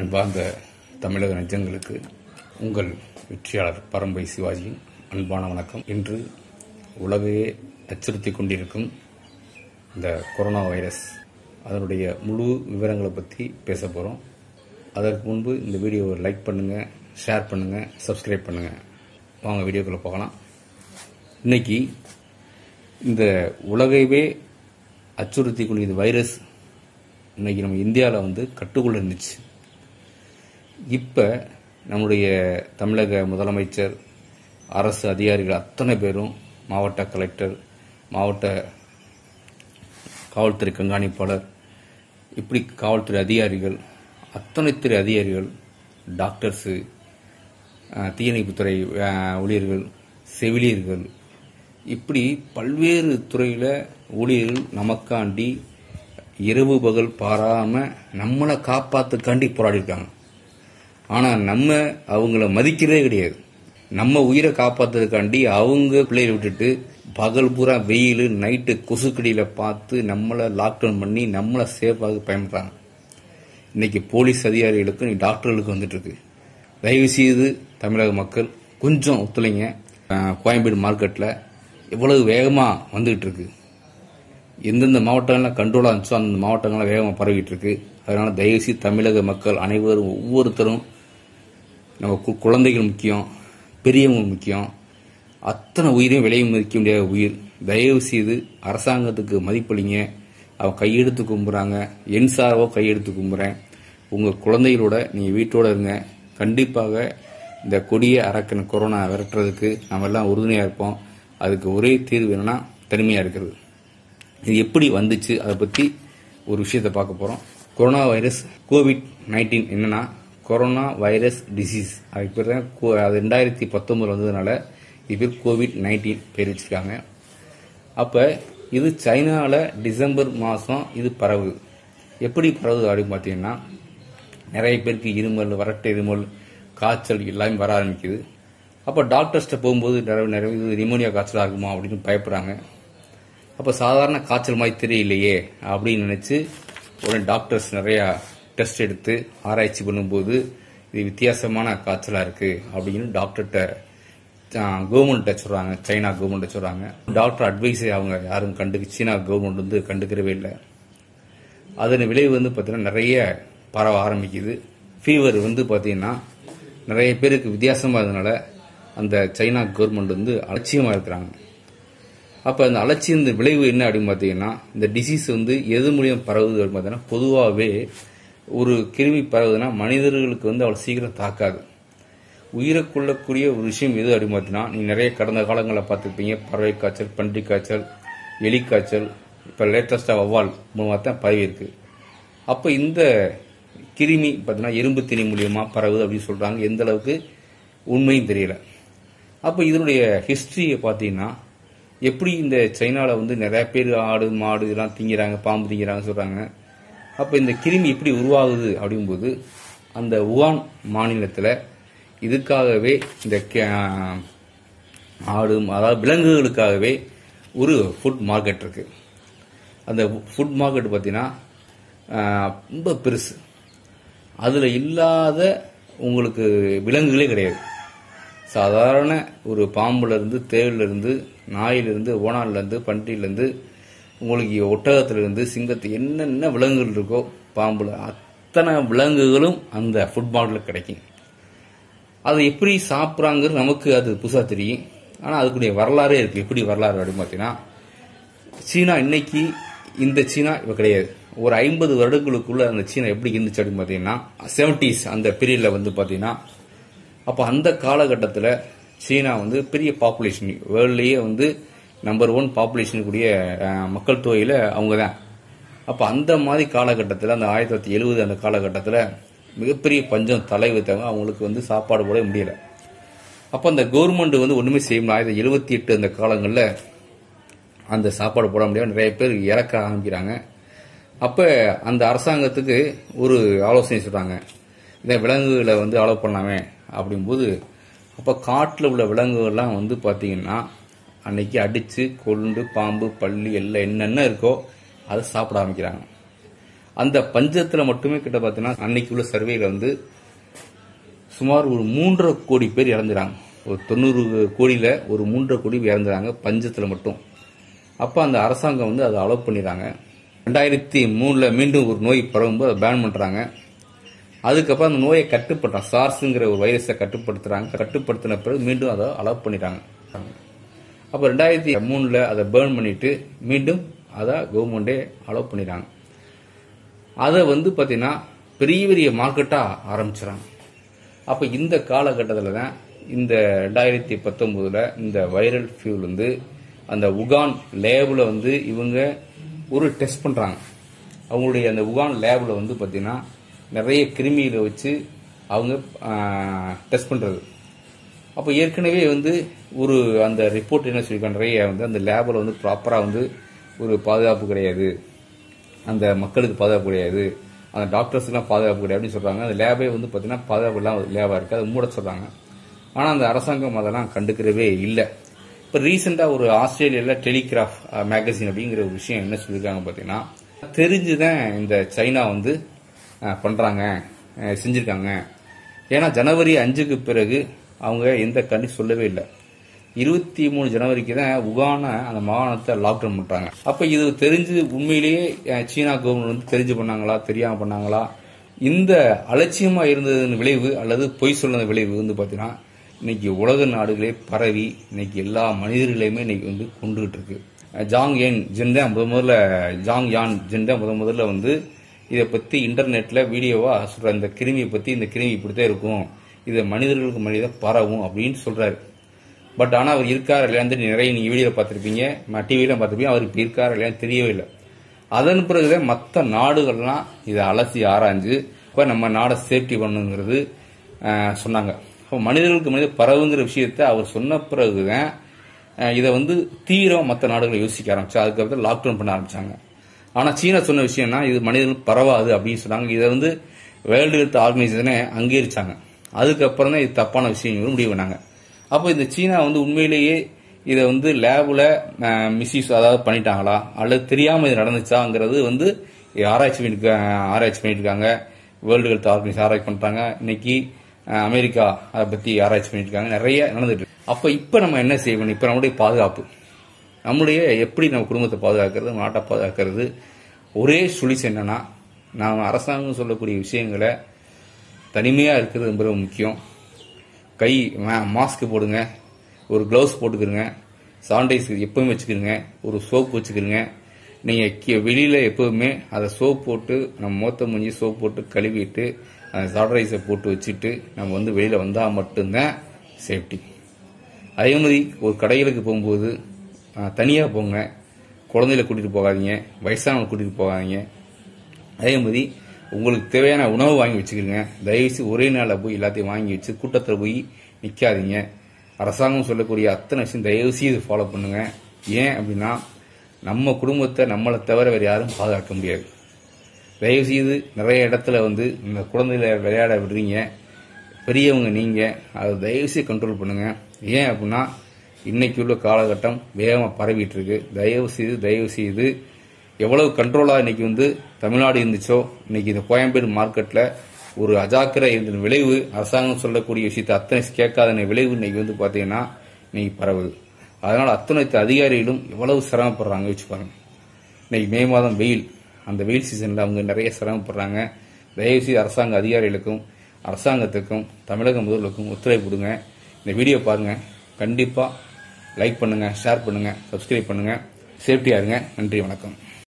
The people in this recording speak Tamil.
அன்பார்ந்த தமிழக நெஞ்சங்களுக்கு உங்கள் வெற்றியாளர் பரம்பை சிவாஜியின் அன்பான வணக்கம். இன்று உலகையே அச்சுறுத்தி கொண்டிருக்கும் இந்த கொரோனா வைரஸ் அதனுடைய முழு விவரங்களை பற்றி பேச போகிறோம் அதற்கு முன்பு இந்த வீடியோவை லைக் பண்ணுங்கள் ஷேர் பண்ணுங்கள் சப்ஸ்கிரைப் பண்ணுங்கள் வாங்க வீடியோக்குள்ளே போகலாம். இன்னைக்கு இந்த உலகைவே அச்சுறுத்தி கொண்டிருந்த இந்த வைரஸ் இன்னைக்கு நம்ம இந்தியாவில் வந்து கட்டுக்குள்ள இருந்துச்சு. இப்போ நம்முடைய தமிழக முதலமைச்சர் அரசு அதிகாரிகள் அத்தனை பேரும் மாவட்ட கலெக்டர் மாவட்ட காவல்துறை கண்காணிப்பாளர் இப்படி காவல்துறை அதிகாரிகள் அத்தனை துறை அதிகாரிகள் டாக்டர்ஸு தீயணைப்புத்துறை ஊழியர்கள் செவிலியர்கள் இப்படி பல்வேறு துறையில் ஊழியர்கள் நமக்காண்டி இரவு பகல் பாராமல் நம்மளை காப்பாத்துக்காண்டி போராடிருக்காங்க. ஆனால் நம்ம அவங்கள மதிக்கிறதே கிடையாது. நம்ம உயிரை காப்பாத்துறதுக்காண்டி அவங்க பிள்ளையை விட்டுட்டு பகல் பூரா வெயில் நைட்டு கொசுக்கடியில் பார்த்து நம்மளை லாக்டவுன் பண்ணி நம்மளை சேஃபாக பயன்படுறாங்க இன்னைக்கு போலீஸ் அதிகாரிகளுக்கும் இன்னைக்கு டாக்டர்களுக்கும் வந்துட்டு இருக்கு தயவு செய்து தமிழக மக்கள் கொஞ்சம் ஒத்துழைங்க. கோயம்பேடு மார்க்கெட்டில் எவ்வளவு வேகமாக வந்துகிட்டு இருக்கு எந்தெந்த மாவட்டங்கள்லாம் கண்ட்ரோலாக இருந்துச்சோ அந்த மாவட்டங்கள்லாம் வேகமாக பரவிட்டு இருக்கு அதனால தயவுசெய்து தமிழக மக்கள் அனைவரும் ஒவ்வொருத்தரும் நம்ம கு- குழந்தைகள் முக்கியம் பெரியவங்க முக்கியம். அத்தனை உயிரையும் விலையும் மதிக்க முடியாத உயிர். தயவு செய்து அரசாங்கத்துக்கு மதிப்பளிங்க. அவன் கையெடுத்து கும்புறாங்க. என் கையெடுத்து கும்புறேன். உங்கள் குழந்தைகளோட நீங்கள் வீட்டோட இருங்க. கண்டிப்பாக இந்த கொடிய அரக்கன் கொரோனா விரட்டுறதுக்கு நம்ம எல்லாம் உறுதுணையாக இருப்போம். அதுக்கு ஒரே தீர்வு என்னன்னா தனிமையாக இருக்கிறது. இது எப்படி வந்துச்சு? அதை பற்றி ஒரு விஷயத்தை பார்க்க போகிறோம் கொரோனா வைரஸ் கோவிட் நைன்டீன் என்னென்னா கொரோனா வைரஸ் டிசீஸ். அது பேர் தான் கோ- அது ரெண்டாயிரத்தி பத்தொன்பதுல வந்ததுனால இது பேர் கோவிட் நைன்டீன் பேர் வச்சிருக்காங்க. அப்போ இது சைனாவில் டிசம்பர் மாதம் இது பரவுது. எப்படி பரவுது அப்படின்னு பார்த்தீங்கன்னா நிறைய பேருக்கு இருமல் வறட்டு இருமல் காய்ச்சல் எல்லாமே வர ஆரம்பிக்குது. அப்போ டாக்டர்ஸ்ட்ட போகும்போது நிறைய நிறைய இது நிமோனியா காய்ச்சலாக இருக்குமா அப்படின்னு பயப்படுறாங்க. அப்போ சாதாரண காய்ச்சல் மாதிரி தெரியலையே அப்படின்னு நினச்சி உடனே டாக்டர்ஸ் நிறையா டெஸ்ட் எடுத்து ஆராய்ச்சி பண்ணும்போது இது வித்தியாசமான காய்ச்சலாக இருக்குது அப்படின்னு டாக்டர்கிட்ட கவர்மெண்ட்டை சொல்கிறாங்க சைனா கவர்மெண்ட்டை சொல்கிறாங்க டாக்டர் அட்வைஸை அவங்க யாரும் கண்டு சீனா கவர்மெண்ட் வந்து கண்டுக்கிறவே இல்லை. அதன் விளைவு வந்து பார்த்தீங்கன்னா நிறைய பரவ ஆரம்பிக்குது. ஃபீவர் வந்து பார்த்தீங்கன்னா நிறைய பேருக்கு வித்தியாசமாக இருந்தனால அந்த சைனா கவர்மெண்ட் வந்து அலட்சியமாக இருக்கிறாங்க. அப்போ அந்த அலட்சியம் இந்த விளைவு என்ன அப்படின்னு பார்த்தீங்கன்னா இந்த டிசீஸ் வந்து எது மூலியம் பரவுது அப்படின்னு பார்த்தீங்கன்னா பொதுவாகவே ஒரு கிருமி பரவுதுன்னா மனிதர்களுக்கு வந்து அவ்வளவு சீக்கிரம் தாக்காது. உயிரை கொள்ளக்கூடிய ஒரு விஷயம் எது அப்படின்னு பார்த்தீங்கன்னா நிறைய கடந்த காலங்களில் பார்த்துருப்பீங்க. பறவை காய்ச்சல் பன்றி காய்ச்சல் எலி காய்ச்சல் இப்போ லேட்டஸ்டாக வவ்வால் மூலமாக தான் பரவியிருக்கு அப்போ இந்த கிருமி பார்த்தீங்கன்னா எறும்பு திணி மூலியமாக பரவுது அப்படின்னு சொல்கிறாங்க எந்த அளவுக்கு? உண்மையும் தெரியல. அப்போ இதனுடைய ஹிஸ்ட்ரியை பார்த்தீங்கன்னா எப்படி இந்த சைனாவில் வந்து நிறைய பேர் ஆடு மாடு இதெல்லாம் திங்கிறாங்க பாம்பு திங்கிறாங்கன்னு சொல்கிறாங்க அப்போ இந்த கிருமி எப்படி உருவாகுது அப்படிங்கும்போது அந்த உகான் மாநிலத்தில் இதுக்காகவே இந்த கே- ஆடு அதாவது விலங்குகளுக்காகவே ஒரு ஃபுட் மார்க்கெட் இருக்கு. அந்த ஃபுட் மார்க்கெட் பார்த்தீங்கன்னா ரொம்ப பெருசு. அதில் இல்லாத உங்களுக்கு விலங்குகளே கிடையாது. சாதாரண ஒரு பாம்புலேருந்து தேவிலேருந்து நாயிலிருந்து ஓனான்லேருந்து பன்றியிலேருந்து உங்களுக்கு ஒட்டகத்திலிருந்து சிங்கத்து என்னென்ன விலங்குகள் இருக்கோ பாம்புல அத்தனை விலங்குகளும் அந்த ஃபுட் கிடைக்கும். அதை எப்படி சாப்பிட்றாங்கிறது நமக்கு அது புதுசாக தெரியும். ஆனால் அதுக்குடைய வரலாறே இருக்குது எப்படி வரலாறு அப்படின்னு பார்த்தீங்கன்னா சீனா இன்னைக்கு இந்த சீனா இப்போ கிடையாது. ஒரு ஐம்பது வருடங்களுக்குள்ள அந்த சீனா எப்படி இருந்துச்சு அப்படின்னு பார்த்தீங்கன்னா செவன்டிஸ் அந்த பீரியடில் வந்து பார்த்தீங்கன்னா அப்போ அந்த காலகட்டத்தில் சீனா வந்து பெரிய பாப்புலேஷன் வேர்ல்ட்லேயே வந்து நம்பர் ஒன் பாப்புலேஷன் கூடிய மக்கள் தொகையில் அவங்க தான் அப்போ அந்த மாதிரி காலகட்டத்தில் அந்த ஆயிரத்தி தொள்ளாயிரத்தி எழுபது அந்த காலகட்டத்தில் மிகப்பெரிய பஞ்சம் தலை வைத்தவங்க அவங்களுக்கு வந்து சாப்பாடு போட முடியல. அப்போ அந்த கவர்மெண்ட் வந்து ஒன்றுமே செய்ய முடியல ஆயிரத்தி எழுபத்தி எட்டு அந்த காலங்களில் அந்த சாப்பாடு போட முடியாது நிறைய பேர் இறக்க ஆரம்பிக்கிறாங்க. அப்போ அந்த அரசாங்கத்துக்கு ஒரு ஆலோசனை சொல்கிறாங்க இந்த விலங்குகளை வந்து அலோவ் பண்ணலாமே அப்படிங்கும்போது அப்போ காட்டில் உள்ள விலங்குகள்லாம் வந்து பார்த்திங்கன்னா அன்னைக்கு அடிச்சு கொண்டு பாம்பு பள்ளி எல்லாம் என்னென்ன இருக்கோ அதை சாப்பிட ஆரம்பிக்கிறாங்க. அந்த பஞ்சத்தில் மட்டுமே கிட்ட பார்த்தீங்கன்னா அன்னைக்கு உள்ள சர்வேல வந்து சுமார் ஒரு மூன்றரை கோடி பேர் இறந்துறாங்க. ஒரு தொண்ணூறு கோடியில் ஒரு மூன்றரை கோடி பேர் இறந்துறாங்க பஞ்சத்தில் மட்டும். அப்போ அந்த அரசாங்கம் வந்து அதை அலோவ் பண்ணிடுறாங்க. ரெண்டாயிரத்தி மூணில் மீண்டும் ஒரு நோய் பரவும்போது அதை பேன் பண்ணுறாங்க அதுக்கப்புறம் அந்த நோயை கட்டுப்படுறாங்க சார்ஸுங்கிற ஒரு வைரஸை கட்டுப்படுத்துறாங்க. கட்டுப்படுத்தின பிறகு மீண்டும் அதை அலோவ் பண்ணிடுறாங்க. அப்போ ரெண்டாயிரத்தி மூணில் அதை பேர்ன் பண்ணிட்டு மீண்டும் அதை கவர்மெண்டே அலோவ் பண்ணிடுறாங்க. அதை வந்து பார்த்தீங்கன்னா பெரிய பெரிய மார்க்கெட்டாக ஆரம்பிச்சிடறாங்க அப்போ இந்த காலகட்டத்தில் தான் இந்த ரெண்டாயிரத்தி பத்தொம்போதில் இந்த வைரல் ஃபியூல் வந்து அந்த உகான் லேபில் வந்து இவங்க ஒரு டெஸ்ட் பண்ணுறாங்க அவங்களுடைய அந்த உகான் லேபில் வந்து பார்த்தீங்கன்னா நிறைய கிருமிகளை வச்சு அவங்க டெஸ்ட் பண்ணுறது அப்போ ஏற்கனவே வந்து ஒரு அந்த ரிப்போர்ட் என்ன சொல்லியிருக்காங்க நிறைய வந்து அந்த லேபில் வந்து ப்ராப்பராக வந்து ஒரு பாதுகாப்பு கிடையாது. அந்த மக்களுக்கு பாதுகாப்பு கிடையாது. அந்த டாக்டர்ஸ்லாம் பாதுகாப்பு கிடையாது அப்படின்னு சொல்கிறாங்க அந்த லேபே வந்து பார்த்தீங்கன்னா பாதுகாப்பு லேபாக இருக்குது அது மூட சொல்கிறாங்க ஆனால் அந்த அரசாங்கம் அதெல்லாம் கண்டுக்கிறவே இல்லை. இப்போ ரீசெண்டாக ஒரு ஆஸ்திரேலியாவில் டெலிகிராஃப் மேகசின் அப்படிங்கிற ஒரு விஷயம் என்ன சொல்லியிருக்காங்க பார்த்தீங்கன்னா தெரிஞ்சு தான் இந்த சைனா வந்து பண்ணுறாங்க செஞ்சுருக்காங்க. ஏன்னா ஜனவரி அஞ்சுக்கு பிறகு அவங்க எந்த கண்டி சொல்லவே இல்லை. இருபத்தி மூணு ஜனவரிக்கு தான் உகான அந்த மாகாணத்தை லாக்டவுன் பண்ணுறாங்க அப்போ இது தெரிஞ்சு உண்மையிலேயே சீனா கவர்மெண்ட் வந்து தெரிஞ்சு பண்ணாங்களா தெரியாமல் பண்ணாங்களா? இந்த அலட்சியமாக இருந்ததன் விளைவு அல்லது பொய் சொன்னது விளைவு வந்து பார்த்தீங்கன்னா இன்னைக்கு உலக நாடுகளே பரவி இன்னைக்கு எல்லா மனிதர்களையுமே இன்னைக்கு வந்து கொண்டுகிட்டு இருக்கு. ஜாங் ஏன் ஜென் தான் முத முதல்ல ஜாங் யான் ஜென் தான் முத முதல்ல வந்து இதை பற்றி இன்டர்நெட்டில் வீடியோவாக சொல்கிற இந்த கிருமியை பற்றி இந்த கிருமி இப்படித்தான் இருக்கும். இது மனிதர்களுக்கு மனித பரவும் அப்படின்னு சொல்றாரு. பட் ஆனால் அவர் இருக்கார் இல்லையான்னு நிறைய நீங்கள் வீடியோ பார்த்துருப்பீங்க. டிவியில பார்த்துருப்பீங்க. அவர் இப்ப இருக்கார் இல்லையான்னு தெரியவே இல்லை. அதன் பிறகு மற்ற நாடுகள்லாம் இதை அலசி ஆராய்ஞ்சு இப்போ நம்ம நாடை சேஃப்டி பண்ணுங்கிறது சொன்னாங்க. அப்போ மனிதர்களுக்கு மனித பரவுங்கிற விஷயத்த அவர் சொன்ன பிறகு தான் இதை வந்து தீவிரம் மற்ற நாடுகளை யோசிக்க ஆரம்பிச்சு அதுக்கப்புறம் லாக்டவுன் பண்ண ஆரம்பிச்சாங்க. ஆனால் சீனா சொன்ன விஷயம்னா இது மனிதர்கள் பரவாது அப்படின்னு சொன்னாங்க. இதை வந்து வேர்ல்டு ஹெல்த் ஆர்கனைசேஷனே அங்கீகரிச்சாங்க. அதுக்கப்புறம் தான் இது தப்பான விஷயம் முடிவு பண்ணாங்க. அப்போ இந்த சீனா வந்து உண்மையிலேயே இதை வந்து லேபில் மிஸ்யூஸ் அதாவது பண்ணிட்டாங்களா? அல்லது தெரியாமல் இது நடந்துச்சாங்கிறது வந்து ஆராய்ச்சி பண்ணிட்டு ஆராய்ச்சி பண்ணியிருக்காங்க இருக்காங்க வேர்ல்டு ஹெல்த் ஆர்கனைஸ் ஆராய்ச்சி பண்ணிட்டாங்க இன்னைக்கு அமெரிக்கா அதை பற்றி ஆராய்ச்சி பண்ணிட்டு இருக்காங்க நிறைய நடந்துட்டு அப்போ இப்போ நம்ம என்ன செய்யணும் இப்போ நம்மளுடைய பாதுகாப்பு. நம்முடைய எப்படி நம்ம குடும்பத்தை பாதுகாக்கிறது நாட்டை பாதுகாக்கிறது? ஒரே சொல்யூஷன் என்னன்னா நாம் அரசாங்கம் சொல்லக்கூடிய விஷயங்களை தனிமையாக இருக்கிறது ரொம்ப ரொம்ப முக்கியம். கை மாஸ்க் போடுங்க. ஒரு க்ளவுஸ் போட்டுக்கிறங்க சானிடைஸ் எப்பவுமே வச்சுக்கிறங்க ஒரு சோப் வச்சுக்கிறங்க நீங்கள் வெளியில் எப்போவுமே அதை சோப் போட்டு நம்ம மோத்த முடிஞ்சு சோப் போட்டு கழுவிட்டு அந்த சானிடைசர் போட்டு வச்சுட்டு நம்ம வந்து வெளியில் வந்தால் மட்டும்தான் சேஃப்டி அதே மாதிரி ஒரு கடைகளுக்கு போகும்போது தனியாக போங்க. குழந்தைகளை கூட்டிகிட்டு போகாதீங்க. வயசானவங்களை கூட்டிகிட்டு போகாதீங்க. அதே மாதிரி உங்களுக்கு தேவையான உணவு வாங்கி வச்சுக்கிறீங்க தயவுசெய்து ஒரே நாளில் போய் எல்லாத்தையும் வாங்கி வச்சு கூட்டத்தில் போய் நிற்காதீங்க அரசாங்கம் சொல்லக்கூடிய அத்தனை விஷயம் தயவுசெய்து ஃபாலோ பண்ணுங்க. ஏன் அப்படின்னா நம்ம குடும்பத்தை நம்மளை தவிர வேறு யாரும் பாதுகாக்க முடியாது. தயவுசெய்து நிறைய இடத்துல வந்து இந்த குழந்தைகளை விளையாட விடுறீங்க. பெரியவங்க நீங்கள் அதை தயவுசெய்து கண்ட்ரோல் பண்ணுங்கள் ஏன் அப்படின்னா இன்னைக்கு உள்ள காலகட்டம் வேகமாக பரவிட்டு இருக்கு. தயவு செய்து தயவு செய்து எவ்வளவு கண்ட்ரோலாக இன்றைக்கி வந்து தமிழ்நாடு இருந்துச்சோ இன்றைக்கி இந்த கோயம்பேடு மார்க்கெட்டில் ஒரு அஜாக்கிரை இருந்த விளைவு அரசாங்கம் சொல்லக்கூடிய விஷயத்தை அத்தனை கேட்காத விளைவு இன்னைக்கு வந்து பார்த்தீங்கன்னா இன்றைக்கி பரவுது. அதனால் அத்தனை அதிகாரிகளும் எவ்வளவு சிரமப்படுறாங்க வச்சு பாருங்க. இன்னைக்கு மே மாதம் வெயில். அந்த வெயில் சீசனில் அவங்க நிறைய சிரமப்படுறாங்க. தயவுசெய்து அரசாங்க அதிகாரிகளுக்கும் அரசாங்கத்துக்கும் தமிழக முதல்வருக்கும் ஒத்துழைப்பு கொடுங்க. இந்த வீடியோ பாருங்கள் கண்டிப்பாக லைக் பண்ணுங்கள் ஷேர் பண்ணுங்கள் சப்ஸ்கிரைப் பண்ணுங்கள் சேஃப்டியாக இருங்க. நன்றி வணக்கம்.